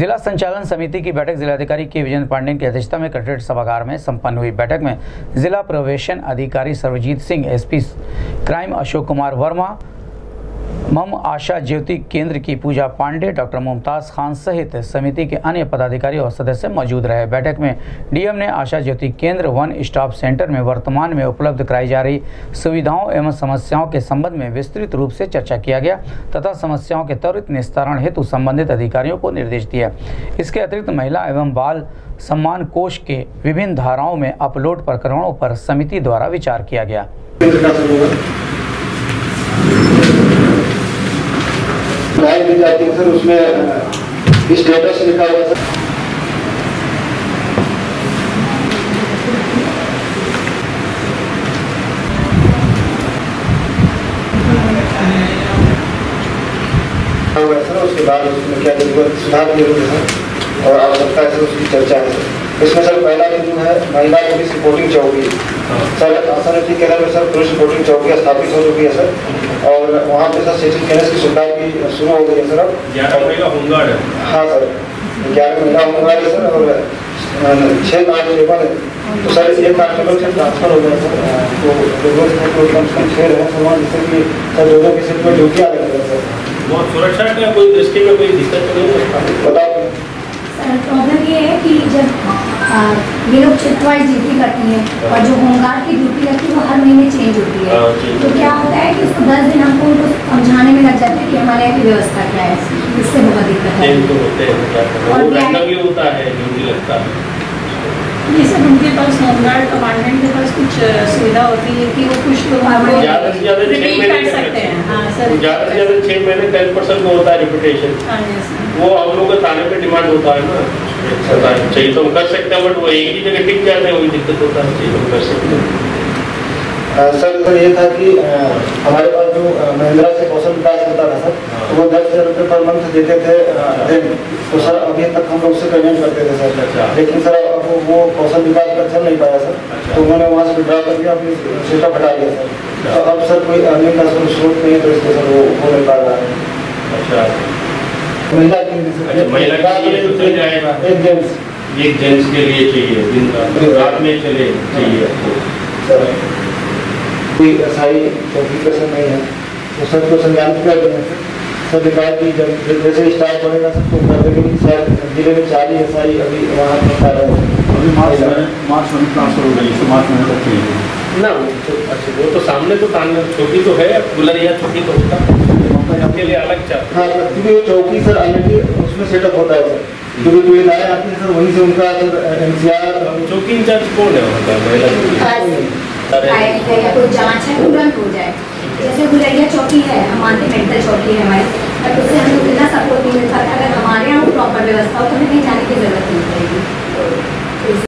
जिला संचालन समिति की बैठक जिलाधिकारी के विजय पांडे की अध्यक्षता में कलेक्ट्रेट सभागार में संपन्न हुई बैठक में जिला प्रवेशन अधिकारी सर्वजीत सिंह, एसपी क्राइम अशोक कुमार वर्मा मम आशा ज्योति केंद्र की पूजा पांडे, डॉक्टर मुमताज़ खान सहित समिति के अन्य पदाधिकारी और सदस्य मौजूद रहे। बैठक में डीएम ने आशा ज्योति केंद्र वन स्टॉप सेंटर में वर्तमान में उपलब्ध कराई जा रही सुविधाओं एवं समस्याओं के संबंध में विस्तृत रूप से चर्चा किया गया तथा समस्याओं के त्वरित निस्तारण हेतु संबंधित अधिकारियों को निर्देश दिया इसके अतिरिक्त महिला एवं बाल सम्मान कोष के विभिन्न धाराओं में अपलोड प्रकरणों पर समिति द्वारा विचार किया गया। ड्राइव दी जाती है सर उसमें स्टेटस लिखा हुआ सर सर उसके बाद उसमें क्या ज़रूरत सुधार की ज़रूरत है और आवश्यकता है, उसकी चर्चा है। इसमें सर पहला जो है महिला पुलिस रिपोर्टिंग चौकी सर आसान के केंद्र में सर पुलिस रिपोर्टिंग चौकी स्थापित हो चुकी है सर और वहाँ पे सर सिटी कैनेस की सुविधा भी शुरू हो गई है सर अब। है। हाँ सर ग्यारह महीना होमगार्ड है सर और छः कांस्टेबल है। तो सर एक कांस्टेबल से ट्रांसफ़र हो गया सर तो है तो कम से कम छः रहे सर वहाँ जिससे कि सर दोनों की सिर्फ़ ड्यूटी आ रही है सर। बहुत सुरक्षा का कोई दृष्टि में कोई दिक्कत तो नहीं है? बताओ प्रॉब्लम ये है कि जब ये लोग शिफ्ट वाइज ड्यूटी करती हैं और जो होमगार्ड की ड्यूटी रहती है वो हर महीने चेंज होती है। हाँ, तो क्या होता है। कि उसको दस दिन हमको उनको समझाने में लग जाता है कि हमारे यहाँ की व्यवस्था क्या है। इससे बहुत दिक्कत है। तो और क्या होता है। है ये सब उनके पास होमगार्ड कमांडेंट के पास कुछ सुविधा होती है कि वो कुछ लोग ज़्यादा से ज़्यादा छह महीने कर सकते हैं। हाँ। सर। ज़्यादा से ज़्यादा छह महीने टेन परसेंट में होता है रिपीटेशन हाँ सर वो हम लोग का थाने पे डिमांड होता है ना। है। चाहिए तो हम कर सकते हैं बट वो एक ही जगह टिक जाते हैं वही दिक्कत होता है चाहिए तो हम कर सकते हैं। सर सर ये था कि हमारे पास जो महिंद्रा से कौशल विकास होता था सर तो वो दस हज़ार रुपये पर मंथ देते थे दिन। तो सर अभी तक हम लोग से पेमेंट करते थे सर। अच्छा। लेकिन सर अब वो- कौशल विकास का चल नहीं पाया सर। अच्छा। तो उन्होंने वहाँ से विड्रा करके अपनी सेटअप हटा दिया सर। तो अब सर कोई अर्निंग का सर स्रोत नहीं है तो इसलिए सर वो हो नहीं पा रहा है। अच्छा। महिला के लिए अच्छा, महिला के लिए जाएगा। एक जेंट्स। एक जेंट्स के लिए चाहिए दिन रात रात में चले चाहिए आपको। सर कोई असाई कॉम्प्लिकेशन नहीं है। तो सर को संज्ञान कर देंगे सर सर ने कहा कि जब जैसे स्टार्ट बढ़ेगा सर तो कर देंगे कि सर ज़िले में चार ही एस आई अभी वहाँ पे कर रहे हैं। अभी मार्च में मार्च में ट्रांसफ़र हो गई मार्च महीने तक चाहिए। ना तो अच्छा वो तो सामने तो छोटी तो है गुलरिया छोटी तो होता। आपके लिए अलग चार्ज हाँ क्योंकि वो चौकी सर ऑलरेडी उसमें सेटअप होता है। सर क्योंकि कोई लाए है सर वहीं से उनका एन सी आर चौकी इंचार्ज कौन है वहाँ का? महिला फ़ाइल है या कोई जाँच है तुरंत हो जाए। जैसे गुलरिया चौकी है हम मानते मेडिकल चौकी है हमारी उससे